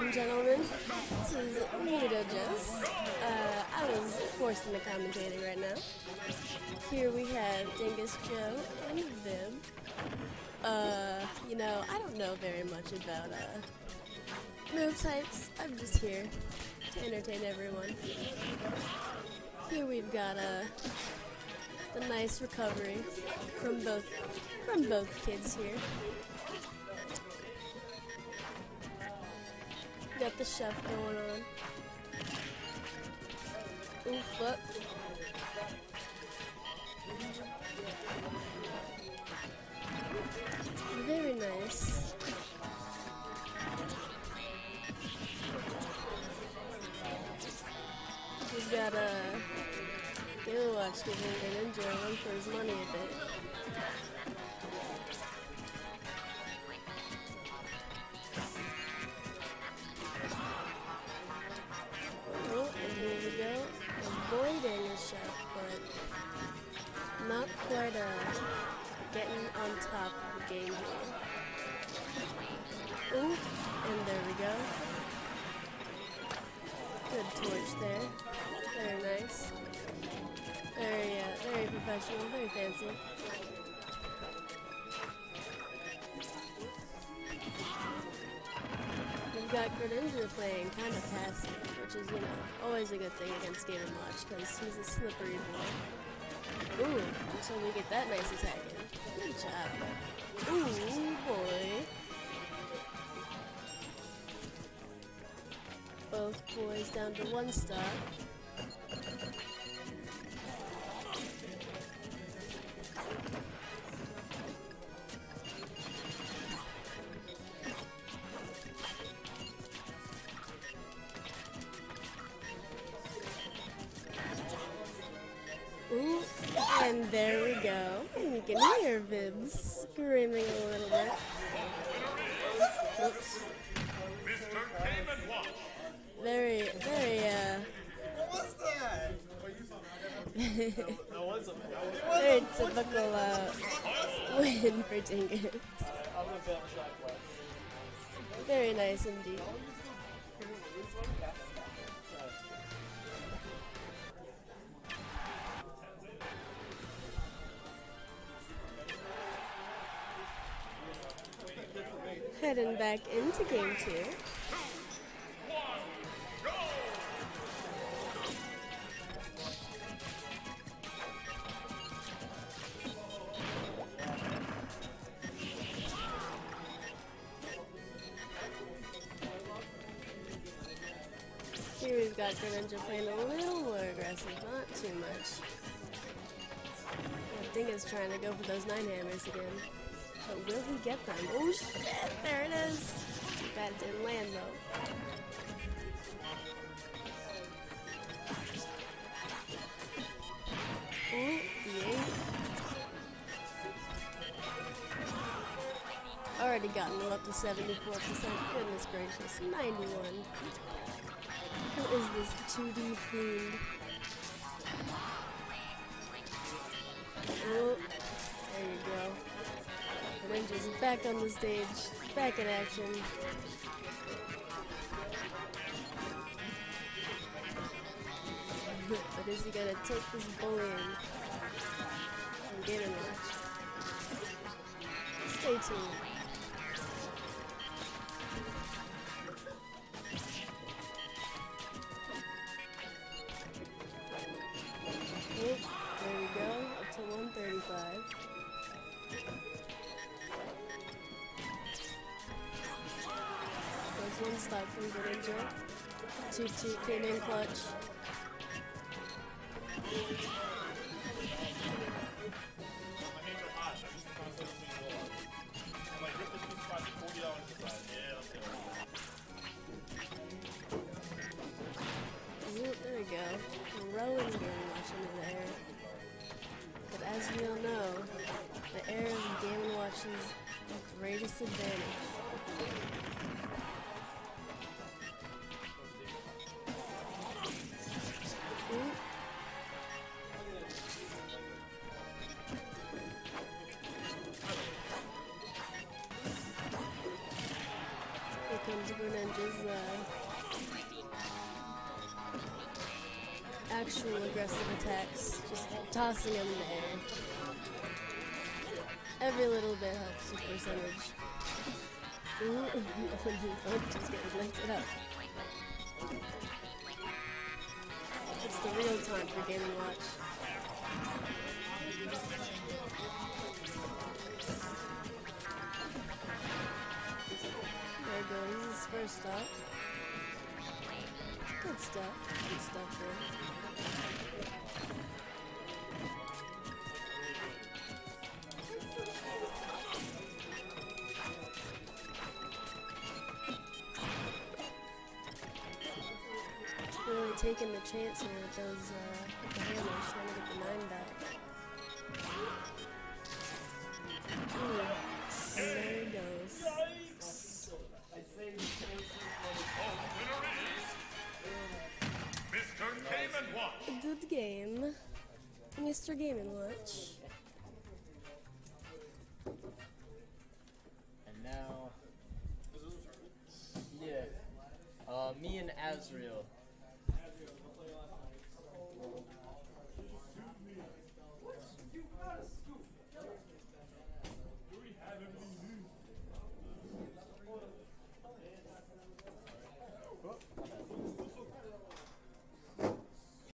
and gentlemen. This is Rita Jones. Uh, I was forced into commentating right now. Here we have Dingus Joe and Vib. Uh, you know, I don't know very much about uh, move types. I'm just here to entertain everyone. Here we've got uh, the nice recovery from both from both kids here. Got the chef going on. Ooh, fuck. Very nice. He's got a Game Watch giving an ninja run for his money a bit. Good torch there. Very nice. Very, uh, very professional, very fancy. We've got Greninja playing kind of passive, which is, you know, always a good thing against Game & Watch, because he's a slippery boy. Ooh, until we get that nice attack in. Good job. Ooh, boy. Both boys down to one star. And there we go. And you can hear Vib screaming a little bit. Whoops. Very, very, uh, What was that? That was a very typical, uh, win for Dingus. Very nice indeed. Heading back into game two. Got Greninja playing a little more aggressive, not too much. I think is trying to go for those nine hammers again. But will he get them? Oh shit, there it is! That didn't land though. The eight. Already gotten him up to 74%. Goodness gracious. 91. Who is this 2D fiend? Oh, there you go. Ninja's back on the stage, back in action. but is he gonna take this bullying and get him Stay tuned. One stop from Greninja. 2-2 came in clutch. There we go. Rowan Game Watch into the air. But as we all know, the air is Game Watch's greatest advantage. Here comes Greninja's uh, actual aggressive attacks, just tossing them in the air. Every little bit helps with percentage. Just getting lifted up. It's the real time for Game & Watch. First stop. Good stuff. Good stuff there. Really taking the chance here with those, uh, with the hammers, trying to get the nine back. Mr. Game Watch.